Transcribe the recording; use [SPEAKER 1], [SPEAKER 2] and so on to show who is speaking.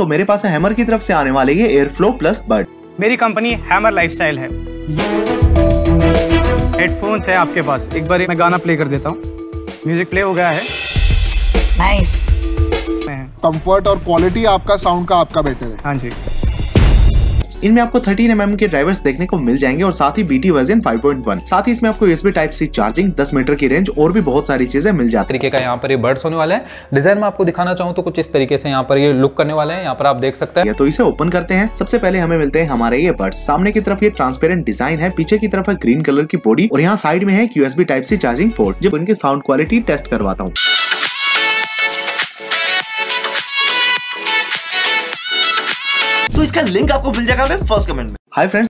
[SPEAKER 1] तो मेरे पास है हैमर की तरफ़ से आने वाले ये एयर फ्लो प्लस बर्ड
[SPEAKER 2] मेरी कंपनी हैमर लाइफस्टाइल है। हेडफोन्स है आपके पास। एक बार मैं गाना प्ले कर देता हूँ। म्यूज़िक प्ले हो गया है।
[SPEAKER 3] नाइस
[SPEAKER 4] कंफर्ट और क्वालिटी आपका साउंड का आपका बेटर है।
[SPEAKER 2] हाँ जी।
[SPEAKER 1] इनमें आपको 13 एम के ड्राइवर्स देखने को मिल जाएँगे और साथ ही बीटी वर्जन 5.1 साथ ही इसमें आपको USB type C charging 10 metre की रेंज और भी बहुत सारी चीज़ें मिल जाती
[SPEAKER 5] तरीके का यहाँ पर ये बर्ड्स होने वाला है। डिज़ाइन में आपको दिखाना चाहूँ तो कुछ इस तरीके से यहाँ पर ये लुक करने वाले हैं। यहाँ पर आप देख सकते हैं।
[SPEAKER 1] तो इसे ओपन करते हैं। सबसे पहले हमें मिलते हैं हमारे ये बर्ड्स सामने की तरफ़ ये ट्रांसपेरेंट डिज़ाइन है। पीछे की तरफ़ है ग्रीन कलर की बॉडी और यहाँ साइड में है USB type C charging port जब इनकी साउंड क्वालिटी टेस्ट करवाता हूँ।
[SPEAKER 6] इसका लिंक आपको मिल जाएगा फ़र्स्ट कमेंट में।
[SPEAKER 1] Hi friends